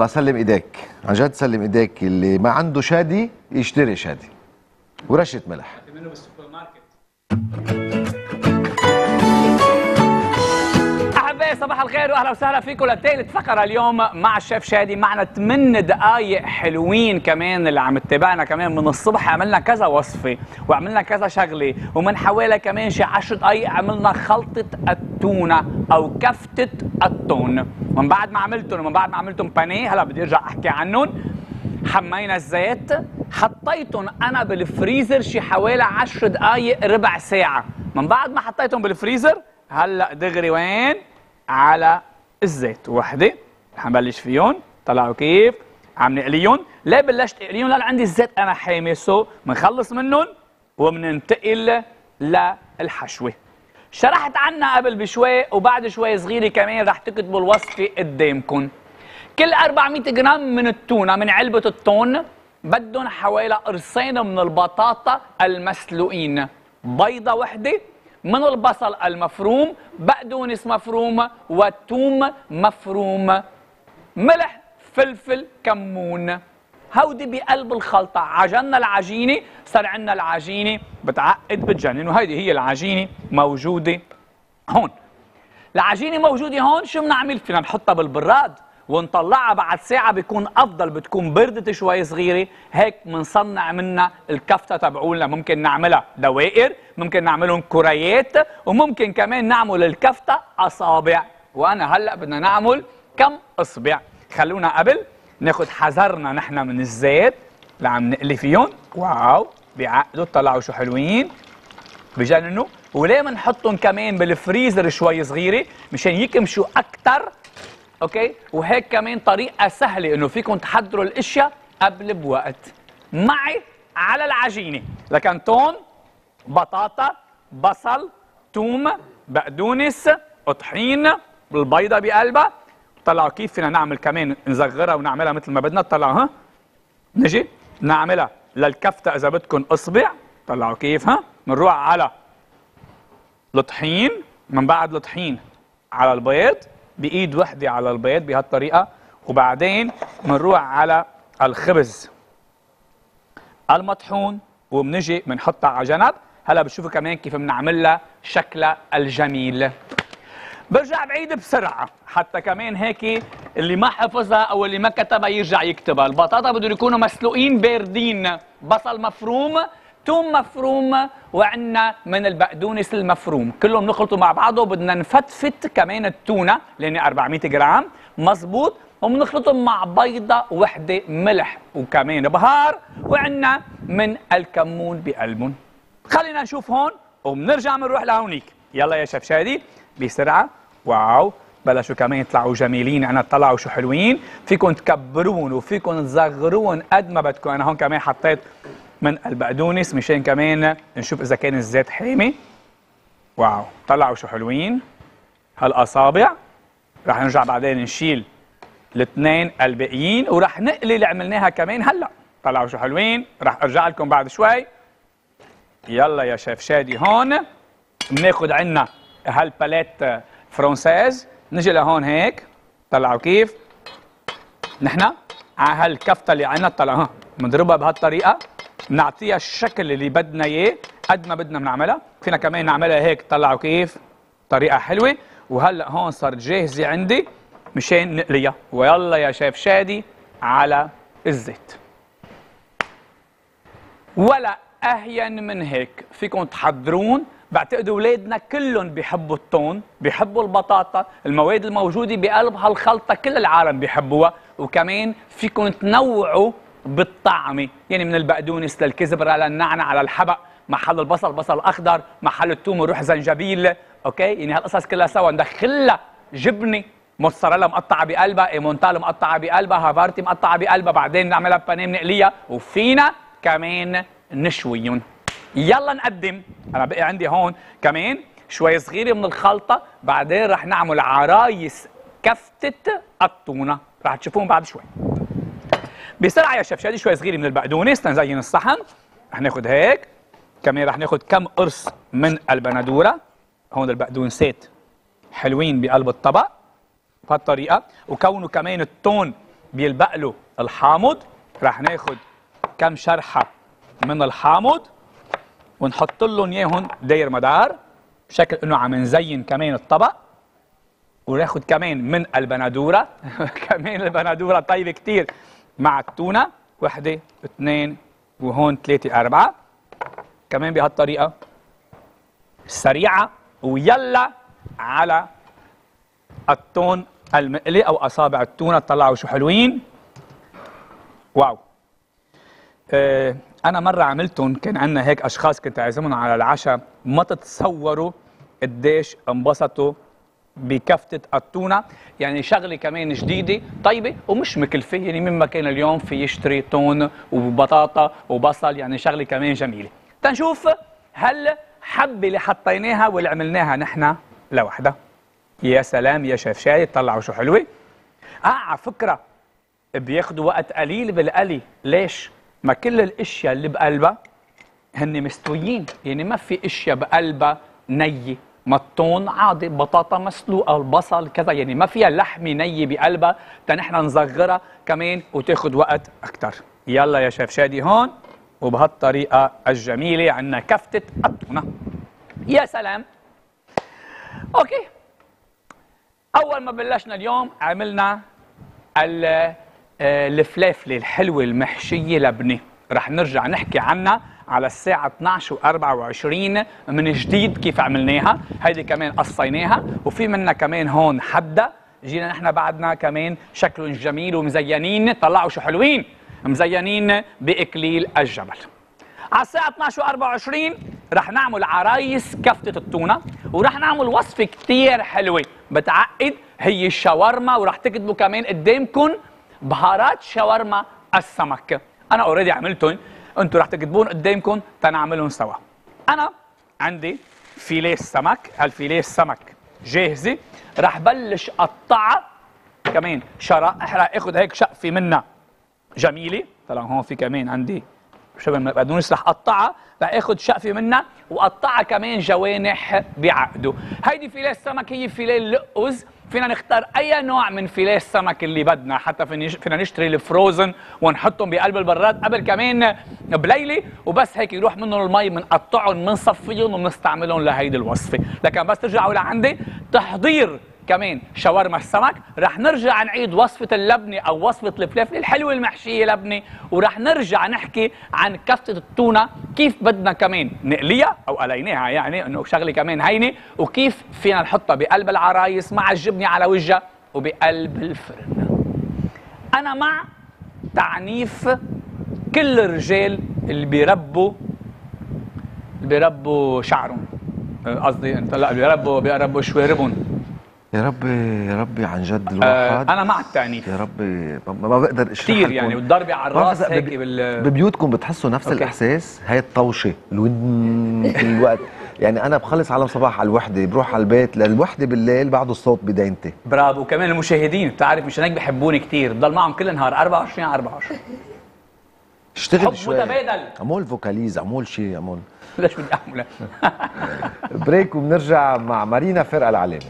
والله سلم إيديك. عن جد سلم إيديك. اللي ما عنده شادي يشتري شادي. ورشة ملح. صباح الخير وأهلا وسهلا فيكم لثالث فقره اليوم مع الشيف شادي. معنا 8 دقائق حلوين كمان اللي عم تتابعنا كمان من الصبح. عملنا كذا وصفة وعملنا كذا شغلة ومن حوالي كمان شي 10 دقائق عملنا خلطة التونة أو كفتة التون. من بعد ما عملتهم ومن بعد ما عملتهم بانيه هلا بدي أرجع أحكي عنهم. حمينا الزيت حطيتهم أنا بالفريزر شي حوالي 10 دقائق ربع ساعة. من بعد ما حطيتهم بالفريزر هلا دغري وين؟ على الزيت. وحدة رح نبلش فيهم طلعوا كيف؟ عم نقليهم ليه بلشت اقليهم لأن عندي الزيت أنا حامي. so بنخلص منهم وبننتقل للحشوة. شرحت عنها قبل بشوي وبعد شوي صغيرة كمان رح تكتبوا الوصفة قدامكم كل 400 جرام من التونة من علبة التون بدهم حوالي قرصين من البطاطا المسلوقين. بيضة وحدة من البصل المفروم؟ بقدونس مفروم وثوم مفروم ملح فلفل كمون هودي بقلب الخلطة. عجنا العجينة صار عندنا العجينة. بتعقد بتجنن وهيدي هي العجينة موجودة هون. العجينة موجودة هون شو بنعمل؟ فينا نحطها بالبراد. ونطلعها بعد ساعة بيكون أفضل بتكون بردت شوي صغيرة. هيك بنصنع منها الكفتة تبعولنا. ممكن نعملها دوائر ممكن نعملهم كريات وممكن كمان نعمل الكفتة أصابع. وأنا هلأ بدنا نعمل كم إصبع. خلونا قبل ناخد حذرنا نحن من الزيت اللي عم نقلي فيهم. واو بيعقدوا طلعوا شو حلوين. بجننوا. وليه بنحطهم كمان بالفريزر شوي صغيرة؟ مشان يكمشوا أكثر okay؟ وهيك كمان طريقة سهلة إنه فيكم تحضروا الأشياء قبل بوقت. معي على العجينة. لكن thon بطاطا بصل توم بقدونس طحين البيضه بقلبها. طلعوا كيف فينا نعمل كمان؟ نصغرها ونعملها مثل ما بدنا. طلعوا ها؟ نجي نعملها للكفتة إذا بدكم أصبع. طلعوا كيف ها؟ بنروح على الطحين من بعد الطحين على البيض. بإيد وحده على البيض بهالطريقة وبعدين بنروح على الخبز المطحون وبنجي بنحطها على جنب. هلا بتشوفوا كمان كيف بنعملها شكلها الجميل. برجع بعيد بسرعة حتى كمان هيك اللي ما حفظها أو اللي ما كتبها يرجع يكتبها. البطاطا بدهم يكونوا مسلوقين باردين بصل مفروم توم مفروم وعندنا من البقدونس المفروم. كلهم نخلطوا مع بعضه بدنا نفتفت كمان التونة لأن 400 جرام. مزبوط وبنخلطهم مع بيضة وحدة ملح وكمان بهار وعندنا من الكمون بقلبهم خلينا نشوف هون وبنرجع بنروح لهونيك. يلا يا شيف شادي بسرعة. واو. بلشوا كمان يطلعوا جميلين. أنا طلعوا شو حلوين. فيكم تكبرون وفيكم تصغرون قد ما بدكم. أنا هون كمان حطيت من البقدونس مشان كمان نشوف إذا كان الزيت حامي. واو طلعوا شو حلوين. هالأصابع رح نرجع بعدين نشيل الاثنين الباقيين ورح نقلي اللي عملناها كمان هلأ. طلعوا شو حلوين رح أرجع لكم بعد شوي. يلا يا شيف شادي هون بناخد عنا هال palette française. نجي لهون هيك. طلعوا كيف؟ نحن على هالكفتة اللي عنا طلعوا ها بنضربها بهالطريقة. بنعطيها الشكل اللي بدنا إياه قد ما بدنا بنعملها. فينا كمان نعملها هيك طلعوا كيف؟ طريقة حلوة. وهلأ هون صارت جاهزة عندي مشان نقليها. ويلا يا شيف شادي على الزيت. ولا أهين من هيك. فيكم تحضرون. بعتقد أولادنا كلهم بيحبوا التون بيحبوا البطاطا. المواد الموجودة بقلب هالخلطة كل العالم بيحبوها. وكمان فيكم تنوعوا بالطعمه يعني من البقدونس للكزبره للنعنع للحبق محل البصل بصل أخضر. محل الثوم وروح زنجبيل. أوكي؟ يعني هالقصص كلها سوا. ندخلها. جبنة موتزاريلا مقطعة بقلبها ايمونتال مقطعة بقلبها هافارتي مقطعة بقلبها. بعدين نعملها بانيه بنقليها. وفينا كمان نشويهم. يلا نقدم. أنا بقي عندي هون كمان شوي صغيرة من الخلطة. بعدين رح نعمل عرايس كفتة التونه رح تشوفوهم بعد شوي. بسرعة يا شيف شادي شوي صغيرة من البقدونس. تزيين الصحن. رح ناخد هيك. كمان رح ناخد كم قرص من البندورة. هون البقدونسات حلوين بقلب الطبق بهالطريقة. وكونوا كمان التون بيلبق له الحامض رح ناخد كم شرحة من الحامض. ونحط لهم اياهم داير مدار بشكل إنه عم نزين كمان الطبق. وناخد كمان من البندورة. كمان البندورة طيبة كتير. مع التونة. وحده اثنين وهون ثلاثة أربعة. كمان بهالطريقة. سريعة ويلا على التون المقلي أو أصابع التونة. طلعوا شو حلوين. واو. آه أنا مرة عملتهم كان عندنا هيك أشخاص كنت عازمهم على العشاء. ما تتصوروا قديش انبسطوا بكفتة التونة يعني شغلة كمان جديدة. طيبة ومش مكلفة يعني مما كان اليوم في يشتري تون وبطاطا وبصل يعني شغلة كمان جميلة. تنشوف هل حبة اللي حطيناها واللي عملناها نحن لوحدها يا سلام يا شيف شاي طلعوا شو حلوة. آه على فكرة بياخدوا وقت قليل بالقلي. ليش؟ ما كل الأشياء اللي بقلبها هن مستويين. يعني ما في أشياء بقلبها نية. التون عادي بطاطا مسلوقة البصل كذا يعني ما فيها لحمة نية بقلبها تنحن نصغرها كمان وتاخد وقت أكتر. يلا يا شيف شادي هون وبهالطريقة الجميلة عنا كفتة التونة. يا سلام. أوكي. أول ما بلشنا اليوم عملنا آه، الفلافلة الحلوة المحشية لبنه رح نرجع نحكي عنها على الساعة 12 و24 من جديد كيف عملناها. هيدي كمان قصيناها وفي منا كمان هون حدة جينا نحن بعدنا كمان شكلهم جميل ومزينين. طلعوا شو حلوين. مزينين بإكليل الجبل. على الساعة 12 و24 رح نعمل عرايس كفتة التونة ورح نعمل وصفة كتير حلوة. بتعقد هي الشاورما ورح تكتبوا كمان قدامكم بهارات شاورما السمك. أنا اوريدي عملتهم أنتم رح تكتبون قدامكم تنعملهم سوا. أنا عندي فيليه السمك. هالفيليه السمك جاهزة. رح بلش قطعها كمان شرائح رح اخذ هيك شقفة منها جميلة. طبعا هون في كمان عندي شبه من البقدونس رح أقطعها رح شقفة منها وأقطعها كمان جوانح بعقده. هيدي فيليه السمك هي فيليه اللقز فينا نختار أي نوع من فيليه السمك اللي بدنا حتى فينا نشتري الفروزن ونحطهم بقلب البراد. قبل كمان بليلة وبس هيك يروح منهم المي بنقطعهم بنصفيهم وبنستعملهم لهيدي الوصفة. لكن بس ترجعوا لعندي تحضير كمان شاورما السمك. رح نرجع نعيد وصفة اللبنة أو وصفة الفلافل الحلوة المحشية لبنة ورح نرجع نحكي عن كفتة التونة. كيف بدنا كمان نقليها أو قليناها يعني إنه شغلة كمان هينة. وكيف فينا نحطها؟ بقلب العرايس مع الجبنة على وجهها وبقلب الفرن. أنا مع تعنيف كل الرجال اللي بيربوا بيربوا شعرهم. قصدي أنت؟ لا بيربوا بيربوا شواربهم. يا رب يا ربي عن جد آه الواحد. أنا مع التعنيف يا ربي ما بقدر أشرح كثير. يعني والضربه على الرأس هيك بال ببيوتكم بتحسوا نفس أوكي. الإحساس؟ هاي الطوشة الون الوقت. يعني أنا بخلص على صباح على الوحدة بروح على البيت للوحده بالليل بعده الصوت بدينتي. برافو. كمان المشاهدين بتعرف مشان هيك بحبوني كثير بضل معهم كل النهار 24 على 24 اشتغل حب شوي. متبادل. عمول فوكاليز عمول شيء عمول ليش بدي اعمل بريك وبنرجع مع مارينا فرقة العلامه